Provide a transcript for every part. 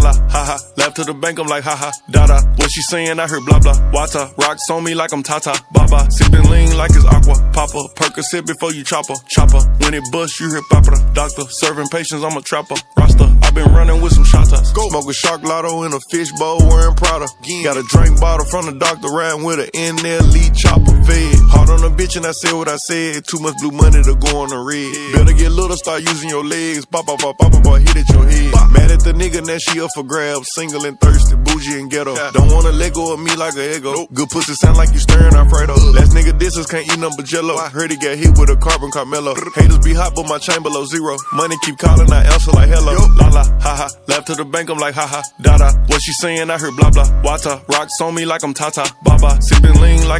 la, ha ha. Left to the bank, I'm like, ha ha, da da. What she saying, I heard blah blah. Wata, rocks on me like I'm Tata, Baba. Sipping lean like it's aqua. Papa, Percocet before you chopper, chopper. When it bust, you hear papa. Doctor, serving patients, I'm a trapper. Roster, i been running with some shottas. Go. Smoke a shark lotto in a fishbowl wearing Prada. Got a drink bottle from the doctor, riding with an NLE Choppa fed. Hard on a bitch and I said what I said. Too much blue money to go on the red. Better get little, start using your legs. Pop, pop, pop, pop, pop, hit at your head. Mad at the nigga, now she up for grabs. Single and thirsty, bougie and ghetto. Don't wanna let go of me like a ego. Good pussy sound like you stirring Alfredo. Last nigga disses can't eat number jello. I heard he got hit with a carbon Carmelo. Haters be hot, but my chain below zero. Money keep calling, I answer like hello. La la, ha ha. Left to the bank, I'm like ha ha. Da da. What she saying, I heard blah blah. Wata, rocks on me like I'm Tata. Baba, sipping lean like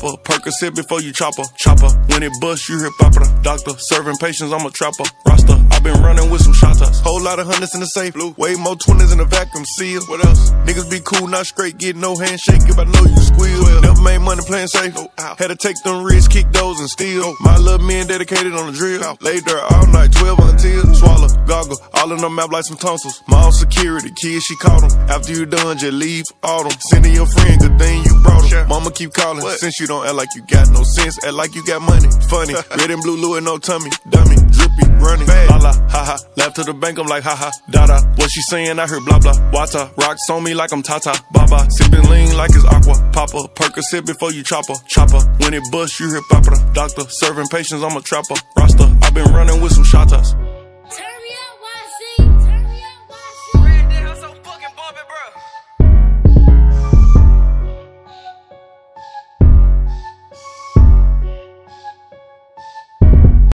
Papa, Percocet before you chopper. Chopper. When it bust, you hear papa. Doctor, serving patients, I'm a trapper. Roster, i been running with some shottas. Lot of hundreds in the safe. Blue. Way more twenties in the vacuum seal. What else? Niggas be cool, not straight. Get no handshake if I know you squeal. Never made money playing safe. Had to take them risks, kick those and steal. My little men dedicated on the drill. Laid there all night, 12 until swallow, goggle. All in the map like some tonsils. My own security, kids, she caught them. After you done, just leave all them. Sending your friend, good thing you brought them. Mama keep calling. Since you don't act like you got no sense, act like you got money. Funny, red and blue Louis, no tummy. Dummy, drippy, running. La la, ha ha. Left to the bank, I'm like, ha ha. Da da. What she saying, I heard blah blah. Wata, rocks on me like I'm Tata. Baba, sipping lean like it's aqua. Papa, Percocet before you chopper. Chopper. When it bust, you hear papa. Doctor, serving patients, I'm a trapper. Roster, i been running with some shottas.